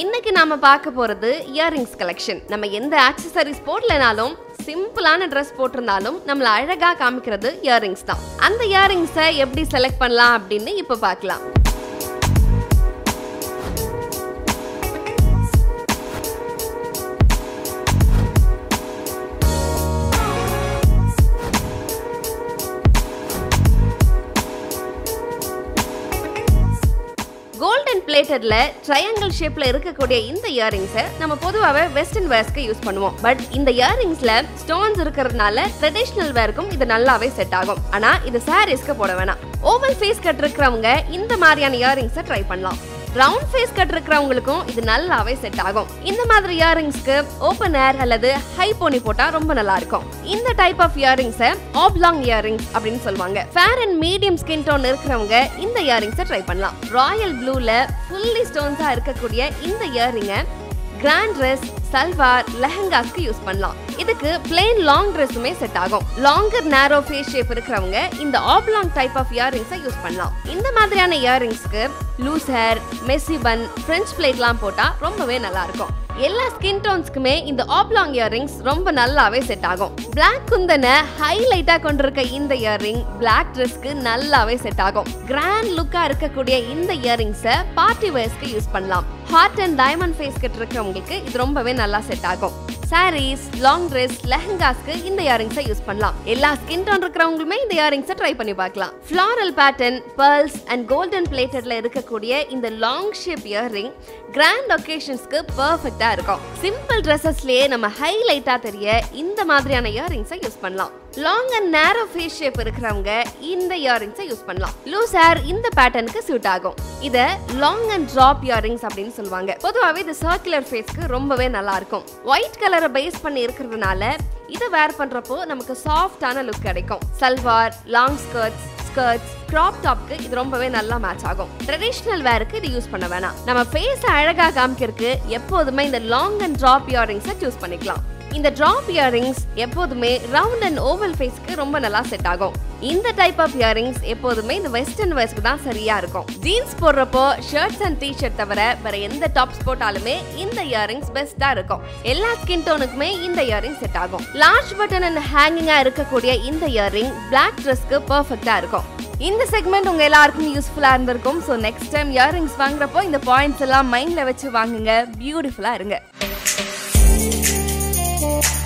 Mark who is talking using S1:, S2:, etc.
S1: இன்னைக்கு நாம பார்க்க போறது இயரிங்ஸ் கலெக்ஷன் நம்ம எந்த ஆக்சசரிஸ் போடலனாலும் சிம்பிளான ட்ரெஸ் போட்டிருந்தாலும் நம்மள அழகா காமிக்கிறது இயரிங்ஸ் தான். அந்த இயரிங்ஸை எப்படி செலக்ட் பண்ணலாம் அப்படின்னு இப்போ பார்க்கலாம். பிளேட்டட்ல ட்ரையாங்கிள் ஷேப்ல இருக்கக்கூடிய இந்த இயரிங்ஸை நம்ம பொதுவாகவே வெஸ்டர்ன் வேர்ஸ்க்கு யூஸ் பண்ணுவோம். பட் இந்த இயரிங்ஸ்ல ஸ்டோன்ஸ் இருக்கிறதுனால ட்ரெடிஷ்னல் வேர்க்கும் இது நல்லாவே செட் ஆகும். ஆனா இது சாரீஸ்க்கு போட வேணாம். ஓவல் ஃபேஸ் கட் இருக்கிறவங்க இந்த மாதிரியான இயரிங்ஸை ட்ரை பண்ணலாம். ரவுண்ட் ஃபேஸ் கட் இருக்கிறவங்களுக்கும் இது நல்லாவே செட் ஆகும். இந்த மாதிரி இயரிங்ஸ்க்கு ஓப்பன் ஏர் அல்லது ஹை போனி போட்டா ரொம்ப நல்லா இருக்கும் இந்த டைப் ஆஃப் இயரிங்ஸை ஆப்லாங் இயரிங்ஸ் அப்படின்னு சொல்லுவாங்க. Fair and medium skin tone இருக்கிறவங்க இந்த இயரிங்ஸை ட்ரை பண்ணலாம். ராயல் ப்ளூல ஃபுல்லி ஸ்டோன்ஸா இருக்கக்கூடிய இந்த இயரிங்கை கிராண்ட் ட்ரெஸ் சல்வார் லெஹங்காஸ்க்கு யூஸ் பண்ணலாம். இதுக்கு பிளெயின் லாங் ட்ரெஸ்ஸுமே செட் ஆகும். லாங்கர் நேரோ ஃபேஸ் ஷேப் இருக்கிறவங்க இந்த ஆப்லாங் டைப் ஆஃப் இயரிங்ஸை யூஸ் பண்ணலாம். இந்த மாதிரியான இயரிங்ஸ்க்கு loose hair messy bun French பிளேட்லாம் போட்டால் ரொம்பவே நல்லா இருக்கும் எல்லா ஸ்கின் டோன்ஸ்க்குமே இந்த ஆப்லாங் இயரிங்ஸ் ரொம்ப நல்லாவே செட் ஆகும். பிளாக் குந்தனை ஹைலைட்டா கொண்டிருக்க இந்த இயரிங் பிளாக் ட்ரெஸ்க்கு நல்லாவே செட் ஆகும். கிராண்ட் லுக்கா இருக்கக்கூடிய இந்த இயரிங்ஸை பார்ட்டி வேர்ஸ்க்கு யூஸ் பண்ணலாம். ஹார்ட் அண்ட் டைமண்ட் ஃபேஸ் கிட்ட இருக்கிறவங்களுக்கு இது ரொம்பவே நல்லா செட் ஆகும். சாரீஸ் லாங் ட்ரெஸ் லெஹங்காஸ்க்கு இந்த இயரிங்ஸை யூஸ் பண்ணலாம். எல்லா ஸ்கின் டோன் இருக்கிறவங்களுமே இந்த இயரிங்ஸை ட்ரை பண்ணி பார்க்கலாம். Floral pattern pearls and golden பிளேட்டட்ல இருக்கக்கூடிய இந்த லாங் ஷேப் இயரிங் கிராண்ட் ஒகேஷன்ஸ்க்கு பர்ஃபெக்டா இருக்கும். சிம்பிள் ட்ரெஸ்ஸஸ்லயே நம்ம ஹைலைட்டா தெரிய இந்த மாதிரியான இயரிங்ஸை யூஸ் பண்ணலாம். Long and narrow face shape இருக்கிறவங்க இந்த இயரிங்ஸை யூஸ் பண்ணலாம். லூஸ் ஹேர் இந்த பேட்டர்னுக்கு சூட் ஆகும். இதை லாங் அண்ட் ட்ராப் இயரிங்ஸ் அப்படின்னு சொல்லுவாங்க. பொதுவாகவே இது சர்க்குலர் ஃபேஸ்க்கு ரொம்பவே நல்லா இருக்கும் ஒயிட் கலரை பேஸ் பண்ணி இருக்கிறதுனால இதை வேர் பண்ணுறப்போ நமக்கு சாஃப்டான லுக் கிடைக்கும். Salwar long skirts skirts crop டாப்க்கு இது ரொம்பவே நல்லா மேட்ச் ஆகும். ட்ரெடிஷ்னல் வேருக்கு இது யூஸ் பண்ண வேணாம். நம்ம ஃபேஸை அழகாக காமிக்கிறதுக்கு எப்போதுமே இந்த லாங் அண்ட் ட்ராப் இயரிங்ஸை சூஸ் பண்ணிக்கலாம். இந்த ட்ராப் இயரிங்ஸ் எப்போதுமே ரவுண்ட் அண்ட் ஓவல் ஃபேஸ்க்கு ரொம்ப நல்லா செட் ஆகும். இந்த டைப் ஆஃப் இயரிங்ஸ் எப்போதுமே இந்த வெஸ்டர்ன் வயசுக்கு தான் சரியா இருக்கும். ஜீன்ஸ் போடுறப்போ ஷர்ட்ஸ் அண்ட் டிஷர்ட் தவிர வேற எந்த டாப்ஸ் போட்டாலுமே இந்த இயரிங்ஸ் பெஸ்டா இருக்கும். எல்லா ஸ்கின் டோனுக்குமே இந்த இயரிங் செட் ஆகும். லார்ஜ் பட்டன் அண்ட் ஹேங்கிங்கா இருக்கக்கூடிய இந்த இயரிங் பிளாக் ட்ரெஸ்க்கு பர்ஃபெக்டா இருக்கும். இந்த செக்மெண்ட் உங்க எல்லாருக்கும் யூஸ்ஃபுல்லா இருந்திருக்கும். ஸோ நெக்ஸ்ட் டைம் இயரிங்ஸ் வாங்குறப்போ இந்த பாயிண்ட்ஸ் எல்லாம் மைண்ட்ல வச்சு வாங்குங்க. பியூட்டிஃபுல்லா இருங்க. Thank you.